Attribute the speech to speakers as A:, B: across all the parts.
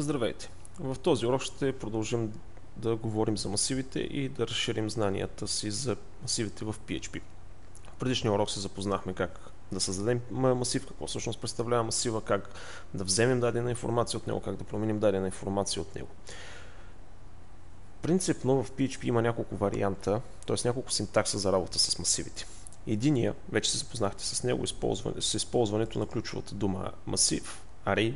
A: Здравейте! В този урок ще продължим да говорим за масивите и да разширим знанията си за масивите в PHP. В предишния урок се запознахме как да създадем масив, какво всъщност представлява масива, как да вземем дадена информация от него, как да променим дадена информация от него. Принципно в PHP има няколко варианта, т.е. няколко синтакса за работа с масивите. Единия, вече се запознахте с него, с използването на ключовата дума масив, array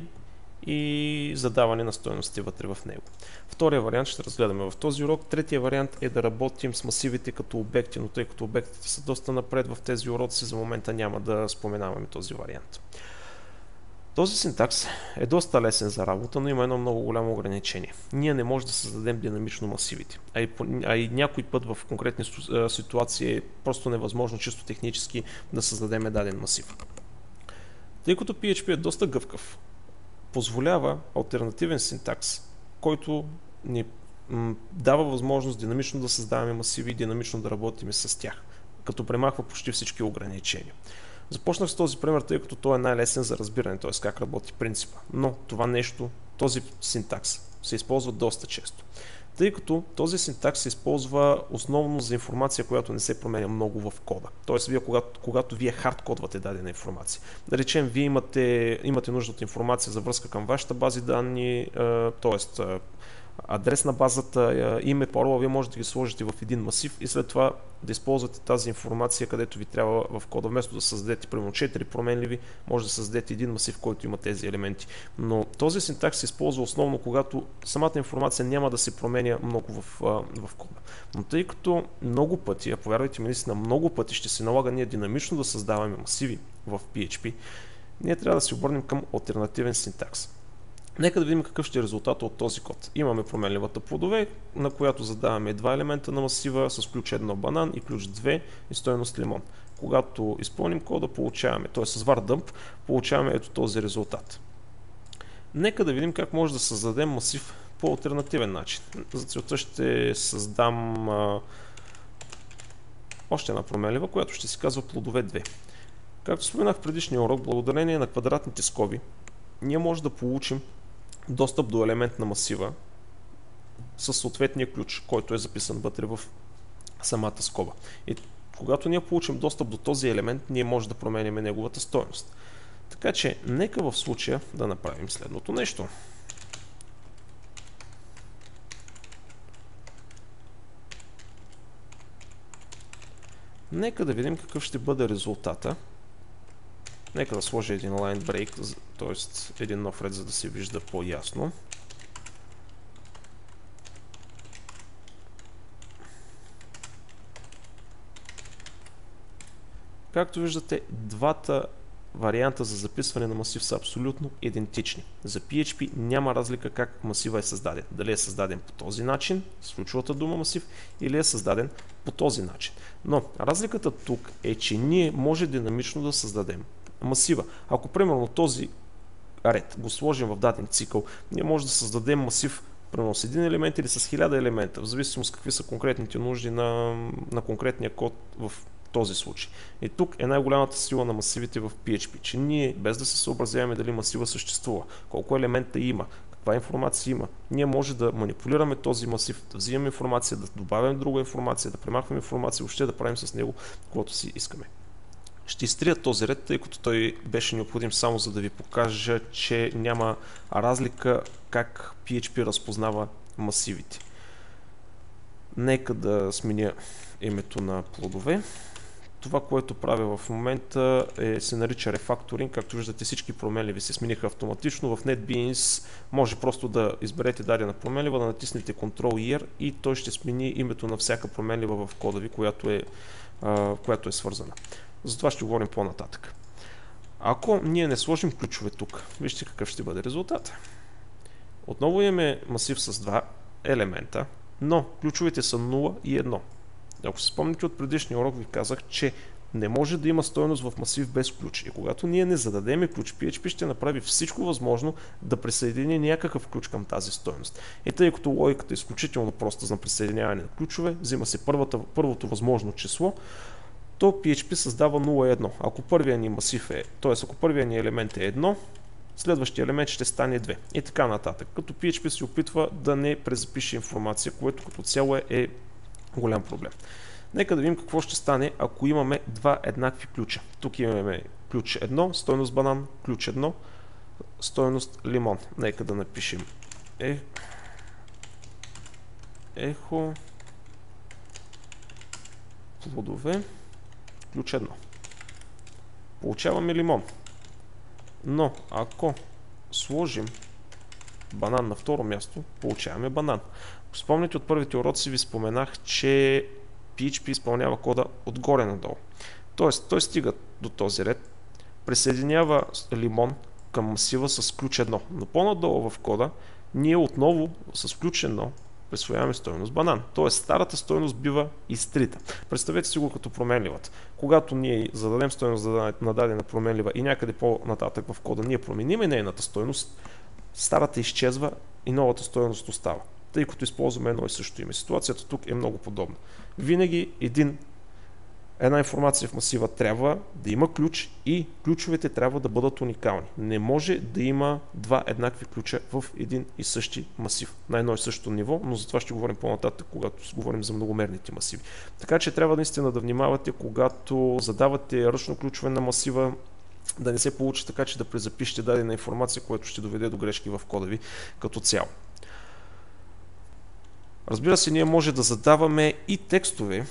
A: и задаване на стоености вътре в него. Втория вариант ще разгледаме в този урок. Третия вариант е да работим с масивите като обекти, но тъй като обектите са доста напред в тези уроци, за момента няма да споменаваме този вариант. Този синтакс е доста лесен за работа, но има едно много голямо ограничение. Ние не можем да създадем динамично масивите, а и, а и някой път в конкретни ситуации е просто невъзможно чисто технически да създадем даден масив. Тъй като PHP е доста гъвкав, позволява альтернативен синтакс, който ни дава възможност динамично да създаваме масиви и динамично да работим с тях, като премахва почти всички ограничения. Започнах с този пример, тъй като той е най-лесен за разбиране, т.е. как работи принципа. Но това нещо, този синтакс се използва доста често. Тъй като този синтакс се използва основно за информация, която не се променя много в кода. Тоест, вие, когато, когато вие хардкодвате дадена информация. Да речем, вие имате, имате нужда от информация за връзка към вашата бази данни, т.е адрес на базата, име, парола, вие можете да ги сложите в един масив и след това да използвате тази информация, където ви трябва в кода. Вместо да създадете примерно 4 променливи, може да създадете един масив, който има тези елементи. Но този синтакс се използва основно, когато самата информация няма да се променя много в, в кода. Но тъй като много пъти, а повярвайте ми, наистина много пъти ще се налага ние динамично да създаваме масиви в PHP, ние трябва да се обърнем към альтернативен синтакс. Нека да видим какъв ще е резултат от този код. Имаме променливата плодове, на която задаваме два елемента на масива с ключ 1 банан и ключ 2 и стоеност лимон. Когато изпълним кода, получаваме, т.е. с var dump, получаваме ето този резултат. Нека да видим как може да създадем масив по альтернативен начин. За целта ще създам а, още една променлива, която ще се казва плодове 2. Както споменах в предишния урок, благодарение на квадратните скоби, ние може да получим достъп до елемент на масива с съответния ключ, който е записан вътре в самата скоба. И когато ние получим достъп до този елемент, ние може да променяме неговата стоеност. Така че, нека в случая да направим следното нещо. Нека да видим какъв ще бъде резултата Нека да сложа един line break, т.е. един нов ред, за да се вижда по-ясно. Както виждате, двата варианта за записване на масив са абсолютно идентични. За PHP няма разлика как масива е създаден. Дали е създаден по този начин, с ключовата дума масив, или е създаден по този начин. Но разликата тук е, че ние може динамично да създадем масива. Ако примерно този ред го сложим в даден цикъл, ние може да създадем масив примерно с един елемент или с хиляда елемента, в зависимост какви са конкретните нужди на, на конкретния код в този случай. И тук е най-голямата сила на масивите в PHP, че ние без да се съобразяваме дали масива съществува, колко елемента има, каква информация има, ние може да манипулираме този масив, да взимаме информация, да добавим друга информация, да премахваме информация, въобще да правим с него каквото си искаме. Ще изтрия този ред, тъй като той беше необходим само за да ви покажа, че няма разлика как PHP разпознава масивите. Нека да сменя името на плодове. Това, което правя в момента е, се нарича рефакторинг. Както виждате всички променливи се смениха автоматично. В NetBeans може просто да изберете дадена променлива, да натиснете Ctrl-ER и той ще смени името на всяка променлива в кода ви, която е, която е свързана. За това ще говорим по-нататък. Ако ние не сложим ключове тук, вижте какъв ще бъде резултат. Отново имаме масив с два елемента, но ключовете са 0 и 1. Ако се спомните от предишния урок ви казах, че не може да има стоеност в масив без ключ. И когато ние не зададеме ключ, PHP ще направи всичко възможно да присъедини някакъв ключ към тази стоеност. И тъй като логиката е изключително проста за присъединяване на ключове, взима се първото възможно число, то PHP създава 0,1. Ако първият ни масив е, т.е. ако първият ни елемент е 1, следващия елемент ще стане 2 и така нататък. Като PHP се опитва да не презапише информация, което като цяло е, е голям проблем. Нека да видим какво ще стане, ако имаме два еднакви ключа. Тук имаме ключ 1, стойност банан, ключ 1, стойност лимон. Нека да напишем е, ехо плодове, ключ 1. Получаваме лимон. Но ако сложим банан на второ място, получаваме банан. Ако спомняте от първите уроци ви споменах, че PHP изпълнява кода отгоре надолу. Тоест, той стига до този ред, присъединява лимон към масива с ключ 1. Но по-надолу в кода ние отново с ключ 1 присвояваме стоеност банан. Тоест старата стоеност бива изтрита. Представете си го като променливата. Когато ние зададем стоеност на дадена променлива и някъде по-нататък в кода ние променим нейната стоеност, старата изчезва и новата стоеност остава. Тъй като използваме едно и също име. Ситуацията тук е много подобна. Винаги един една информация в масива трябва да има ключ и ключовете трябва да бъдат уникални. Не може да има два еднакви ключа в един и същи масив на едно и също ниво, но за това ще говорим по-нататък, когато говорим за многомерните масиви. Така че трябва наистина да внимавате, когато задавате ръчно ключове на масива, да не се получи така, че да презапишете дадена информация, което ще доведе до грешки в кода ви като цяло. Разбира се, ние може да задаваме и текстове,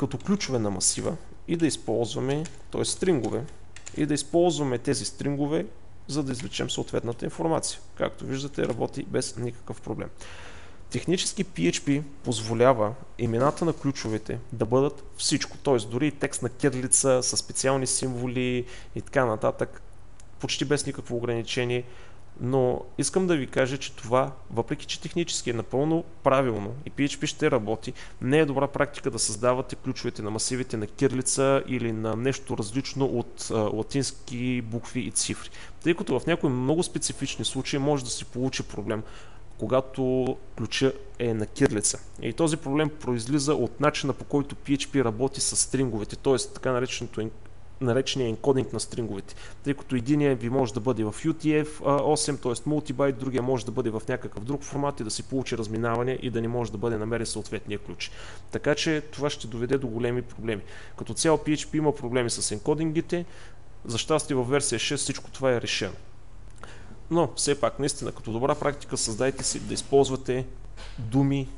A: като ключове на масива и да използваме, т.е. стрингове, и да използваме тези стрингове, за да извлечем съответната информация. Както виждате, работи без никакъв проблем. Технически PHP позволява имената на ключовете да бъдат всичко, т.е. дори и текст на кирлица с специални символи и така нататък, почти без никакво ограничение, но искам да ви кажа, че това, въпреки че технически е напълно правилно и PHP ще работи, не е добра практика да създавате ключовете на масивите на кирлица или на нещо различно от а, латински букви и цифри. Тъй като в някои много специфични случаи може да се получи проблем когато ключа е на кирлица. И този проблем произлиза от начина по който PHP работи с стринговете, т.е. така нареченото наречения енкодинг на стринговете. Тъй като единия ви може да бъде в UTF-8, т.е. мултибайт, другия може да бъде в някакъв друг формат и да си получи разминаване и да не може да бъде намерен съответния ключ. Така че това ще доведе до големи проблеми. Като цяло PHP има проблеми с енкодингите, за щастие във версия 6 всичко това е решено. Но все пак, наистина, като добра практика, създайте си да използвате думи,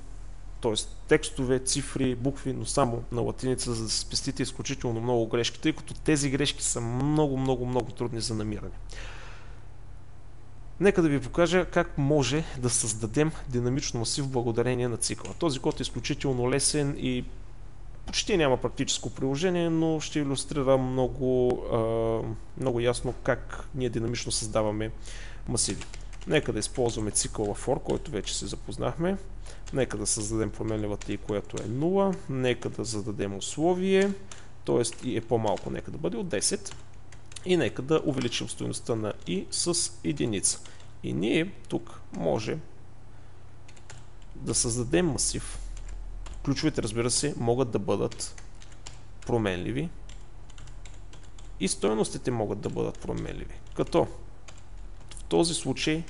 A: т.е. текстове, цифри, букви, но само на латиница, за да спестите изключително много грешки, тъй като тези грешки са много, много, много трудни за намиране. Нека да ви покажа как може да създадем динамично масив благодарение на цикъла. Този код е изключително лесен и почти няма практическо приложение, но ще иллюстрира много, много ясно как ние динамично създаваме масиви. Нека да използваме цикъла for, който вече се запознахме. Нека да създадем променливата и която е 0. Нека да зададем условие, т.е. и е по-малко, нека да бъде от 10. И нека да увеличим стоеността на и с единица. И ние тук може да създадем масив. Ключовете, разбира се, могат да бъдат променливи и стоеностите могат да бъдат променливи. Като в този случай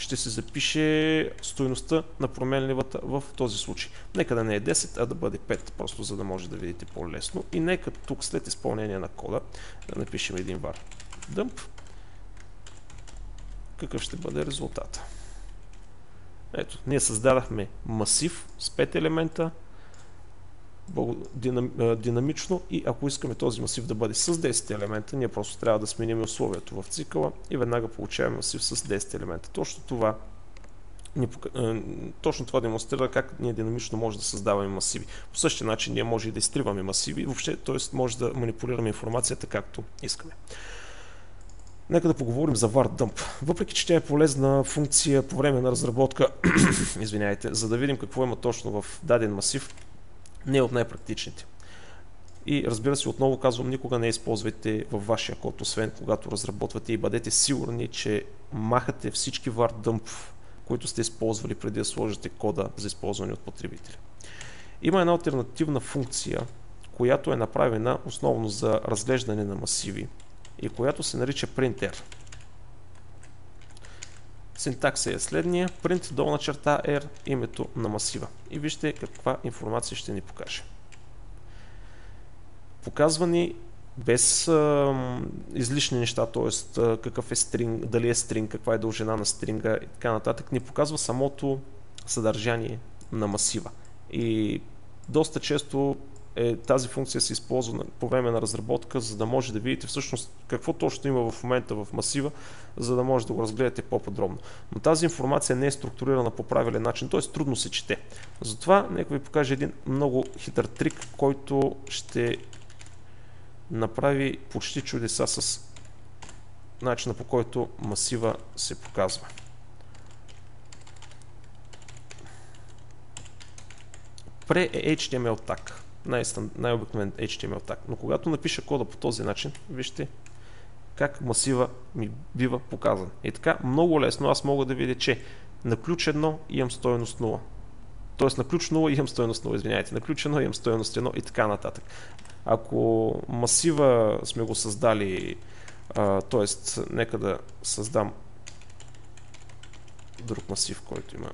A: ще се запише стоеността на променливата в този случай. Нека да не е 10, а да бъде 5, просто за да може да видите по-лесно. И нека тук след изпълнение на кода да напишем един var dump. Какъв ще бъде резултата? Ето, ние създадахме масив с 5 елемента, динамично и ако искаме този масив да бъде с 10 елемента, ние просто трябва да сменим условието в цикъла и веднага получаваме масив с 10 елемента. Точно това точно това демонстрира как ние динамично може да създаваме масиви. По същия начин ние може и да изтриваме масиви, въобще, т.е. може да манипулираме информацията както искаме. Нека да поговорим за var dump. Въпреки, че тя е полезна функция по време на разработка, извиняйте, за да видим какво има точно в даден масив, не е от най-практичните. И разбира се, отново казвам, никога не използвайте във вашия код, освен когато разработвате и бъдете сигурни, че махате всички var dump, които сте използвали преди да сложите кода за използване от потребителя. Има една альтернативна функция, която е направена основно за разглеждане на масиви и която се нарича printer. Синтакса е следния. Print долна черта R името на масива. И вижте каква информация ще ни покаже. Показва ни без а, излишни неща, т.е. какъв е стринг, дали е стринг, каква е дължина на стринга и така нататък, ни показва самото съдържание на масива. И доста често е, тази функция се използва по време на разработка, за да може да видите всъщност какво точно има в момента в масива, за да може да го разгледате по-подробно. Но тази информация не е структурирана по правилен начин, т.е. трудно се чете. Затова нека ви покажа един много хитър трик, който ще направи почти чудеса с начина по който масива се показва. Е HTML Най-обикновен HTML tag. Но когато напиша кода по този начин, вижте как масива ми бива показан. И така, много лесно аз мога да видя, че на ключ 1 имам стоеност 0. Тоест на ключ 0 имам стоеност 0, извиняйте. На ключ 1 имам стоеност 1 и така нататък. Ако масива сме го създали, т.е. нека да създам друг масив, който има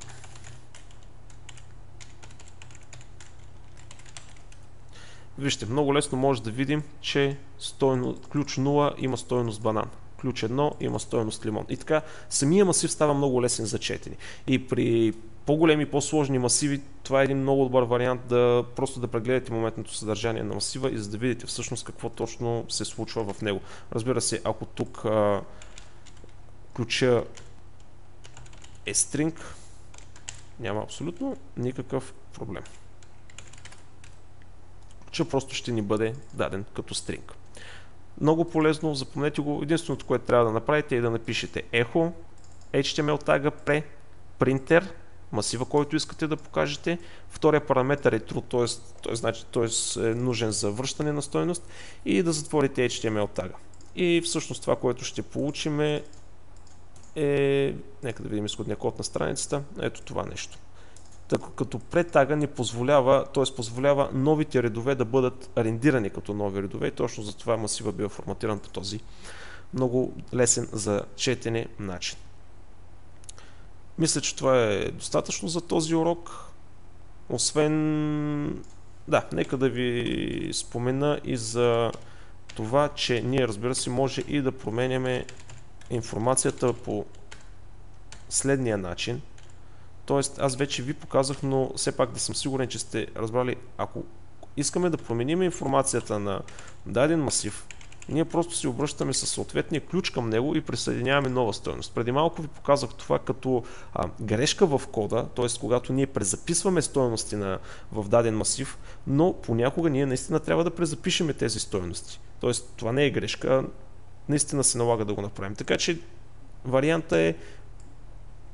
A: Вижте, много лесно може да видим, че стойно, ключ 0 има стойност банан. Ключ 1 има стойност лимон. И така, самия масив става много лесен за четене. И при по-големи, по-сложни масиви, това е един много добър вариант да просто да прегледате моментното съдържание на масива и за да видите всъщност какво точно се случва в него. Разбира се, ако тук а, ключа е стринг, няма абсолютно никакъв проблем. Ключа просто ще ни бъде даден като стринг. Много полезно, запомнете го. Единственото, което трябва да направите е да напишете echo, HTML тага pre, printer, масива, който искате да покажете. Втория параметър е true, т.е. Той, значи, той е нужен за връщане на стойност и да затворите HTML тага. И всъщност това, което ще получим е нека да видим изходния код на страницата, ето това нещо. Като претага ни позволява, т.е. позволява новите редове да бъдат рендирани като нови редове и точно за това масива бива форматиран по този много лесен за четене начин. Мисля, че това е достатъчно за този урок. Освен... Да, нека да ви спомена и за това, че ние разбира се може и да променяме информацията по следния начин. Тоест, аз вече ви показах, но все пак да съм сигурен, че сте разбрали, ако искаме да променим информацията на даден масив, ние просто си обръщаме със съответния ключ към него и присъединяваме нова стоеност. Преди малко ви показах това като а, грешка в кода, т.е. когато ние презаписваме стоености на, в даден масив, но понякога ние наистина трябва да презапишеме тези стоености. Т.е. това не е грешка, наистина се налага да го направим. Така че варианта е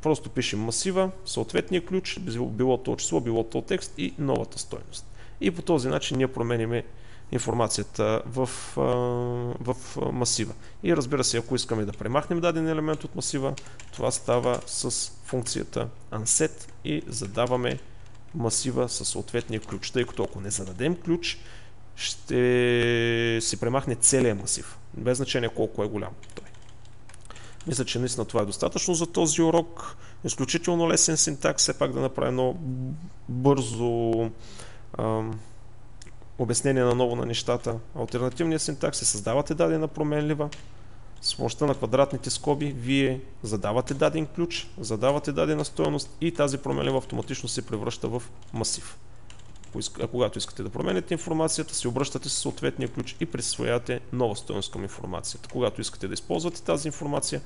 A: просто пишем масива, съответния ключ, било то число, било то текст и новата стоеност. И по този начин ние променяме информацията в, в масива. И разбира се, ако искаме да премахнем даден елемент от масива, това става с функцията unset и задаваме масива със съответния ключ, тъй като ако не зададем ключ, ще се премахне целият масив, без значение колко е голям той. Мисля, че наистина това е достатъчно за този урок. Изключително лесен синтакс, все пак да направим едно бързо ам, обяснение на ново на нещата. Альтернативният синтакс е създавате дадена променлива. С помощта на квадратните скоби вие задавате даден ключ, задавате дадена стоеност и тази променлива автоматично се превръща в масив. Когато искате да промените информацията, се обръщате с съответния ключ и присвоявате нова стоеност към информацията. Когато искате да използвате тази информация,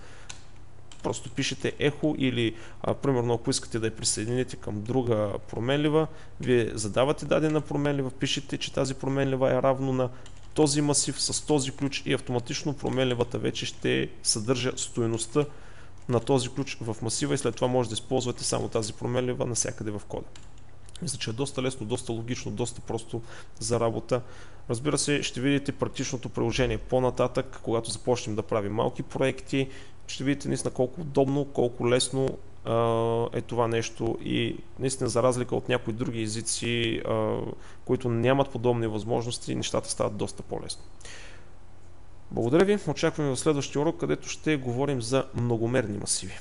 A: просто пишете ехо или а, примерно ако искате да я присъедините към друга променлива, вие задавате дадена променлива, пишете, че тази променлива е равно на този масив с този ключ и автоматично променливата вече ще съдържа стоеността на този ключ в масива и след това може да използвате само тази променлива навсякъде в кода. Мисля, че е доста лесно, доста логично, доста просто за работа. Разбира се, ще видите практичното приложение по-нататък, когато започнем да правим малки проекти, ще видите наистина колко удобно, колко лесно е това нещо и наистина за разлика от някои други езици, които нямат подобни възможности, нещата стават доста по-лесно. Благодаря ви, очакваме в следващия урок, където ще говорим за многомерни масиви.